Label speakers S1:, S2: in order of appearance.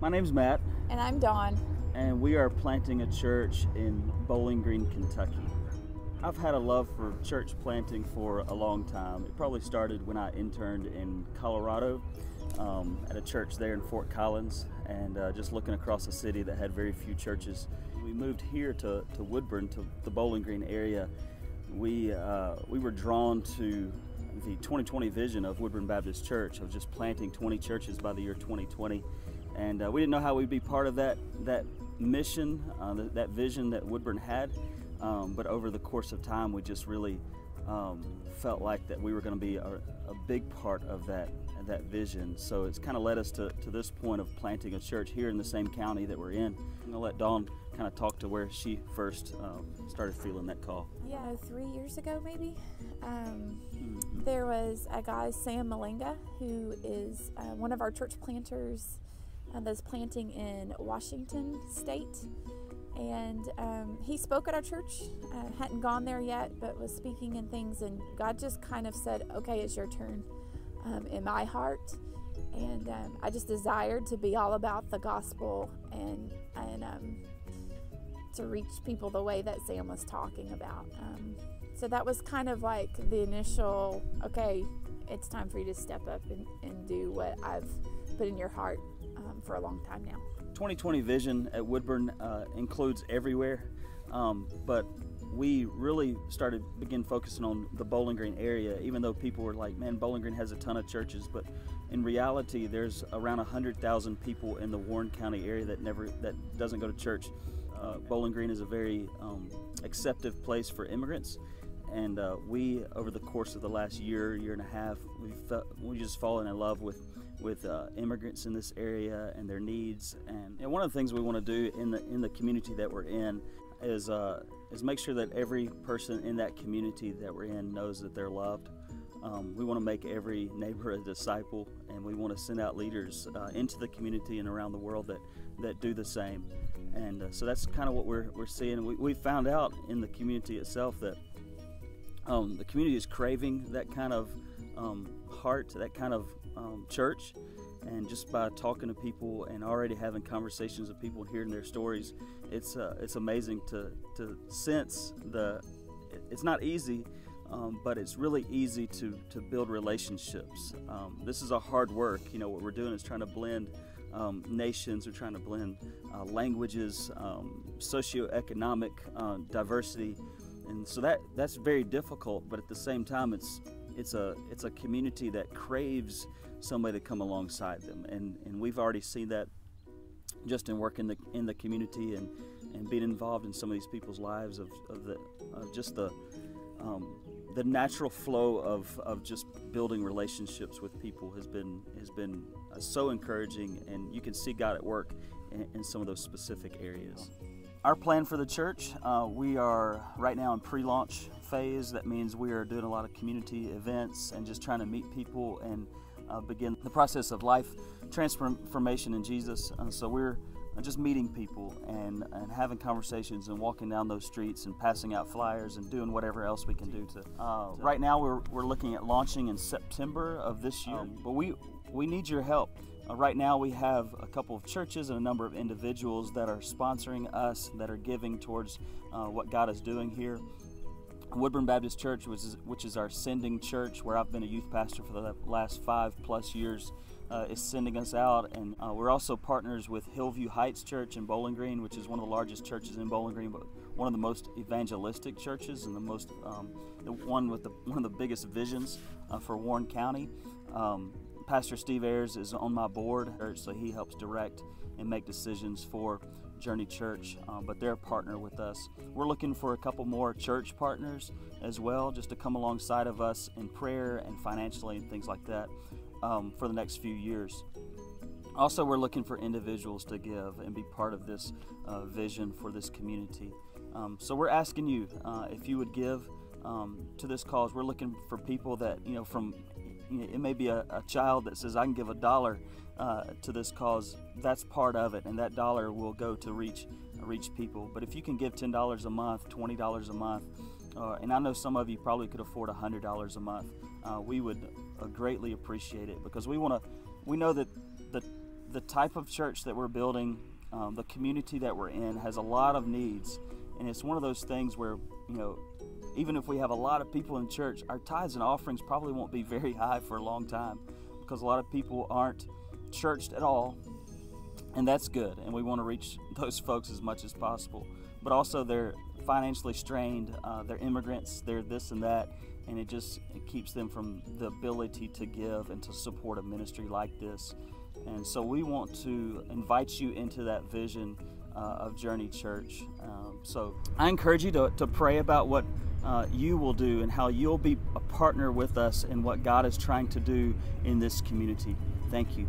S1: My name's Matt,
S2: And I'm Dawn.
S1: and we are planting a church in Bowling Green, Kentucky. I've had a love for church planting for a long time. It probably started when I interned in Colorado um, at a church there in Fort Collins, and uh, just looking across a city that had very few churches. We moved here to, to Woodburn, to the Bowling Green area. We, uh, we were drawn to the 2020 vision of Woodburn Baptist Church of just planting 20 churches by the year 2020 and uh, we didn't know how we'd be part of that that mission, uh, that, that vision that Woodburn had. Um, but over the course of time, we just really um, felt like that we were going to be a, a, big part of that that vision. So it's kind of led us to, to this point of planting a church here in the same county that we're in. I'm gonna let Dawn kind of talk to where she first um, started feeling that call.
S2: Yeah, three years ago maybe. Um,
S1: Mhm.
S2: there was a guy, Sam Malinga, who is uh, one of our church planters uh, that's planting in Washington State. And um, he spoke at our church. Uh, hadn't gone there yet, but was speaking and things. And God just kind of said, "Okay, it's your turn." Um, in my heart, and um, I just desired to be all about the gospel and and um, to reach people the way that Sam was talking about. Um, so that was kind of like the initial, okay, it's time for you to step up and, and do what I've put in your heart um, for a long time now.
S1: 2020 vision at Woodburn uh, includes everywhere, um, but we really started begin focusing on the Bowling Green area. Even though people were like, "Man, Bowling Green has a ton of churches," but in reality, there's around 100,000 people in the Warren County area that never that doesn't go to church. Uh, Bowling Green is a very um, acceptive place for immigrants, and uh, we, over the course of the last year, year and a half, we we just fallen in love with with uh, immigrants in this area and their needs. And, and one of the things we want to do in the in the community that we're in is uh, is make sure that every person in that community that we're in knows that they're loved. Um, we want to make every neighbor a disciple, and we want to send out leaders uh, into the community and around the world that, that do the same. And uh, so that's kind of what we're, we're seeing. We, we found out in the community itself that um, the community is craving that kind of um, heart, that kind of um, church. And just by talking to people and already having conversations with people and hearing their stories, it's uh, it's amazing to to sense the. It's not easy, um, but it's really easy to to build relationships. Um, this is a hard work. You know what we're doing is trying to blend um, nations. We're trying to blend uh, languages, um, socioeconomic uh, diversity, and so that that's very difficult. But at the same time, it's it's a it's a community that craves somebody to come alongside them, and and we've already seen that just in working the in the community and and being involved in some of these people's lives of, of the of just the um, the natural flow of, of just building relationships with people has been has been uh, so encouraging, and you can see God at work in, in some of those specific areas. Our plan for the church, uh, we are right now in pre-launch phase. That means we are doing a lot of community events and just trying to meet people and uh, begin the process of life transformation in Jesus. Uh, so we're uh, just meeting people and, and having conversations and walking down those streets and passing out flyers and doing whatever else we can do to. Uh, right now, we're, we're looking at launching in September of this year, um, but we we need your help. Uh, right now, we have a couple of churches and a number of individuals that are sponsoring us, that are giving towards uh, what God is doing here. Woodburn Baptist Church, which is, which is our sending church, where I've been a youth pastor for the last five plus years, uh, is sending us out. And uh, we're also partners with Hillvue Heights Church in Bowling Green, which is one of the largest churches in Bowling Green, but one of the most evangelistic churches and the most um, the one with the one of the biggest visions uh, for Warren County. Um, Pastor Steve Ayers is on my board, so he helps direct and make decisions for Journey Church, um, but they're a partner with us. We're looking for a couple more church partners as well, just to come alongside of us in prayer and financially and things like that um, for the next few years. Also, we're looking for individuals to give and be part of this uh, vision for this community. Um, so we're asking you uh, if you would give um, to this cause. We're looking for people that you know from. It may be a, a child that says, "I can give a dollar uh, to this cause." That's part of it, and that dollar will go to reach reach people. But if you can give ten dollars a month, twenty dollars a month, uh, and I know some of you probably could afford hundred dollars a month, uh, we would uh, greatly appreciate it because we want to. We know that the the type of church that we're building, um, the community that we're in, has a lot of needs, and it's one of those things where you know, even if we have a lot of people in church, our tithes and offerings probably won't be very high for a long time because a lot of people aren't churched at all, and that's good, and we want to reach those folks as much as possible. But also, they're financially strained, uh, they're immigrants, they're this and that, and it just it keeps them from the ability to give and to support a ministry like this. And so we want to invite you into that vision uh, of Journey Church. Um, so I encourage you to, to pray about what uh, you will do and how you'll be a partner with us in what God is trying to do in this community. Thank you.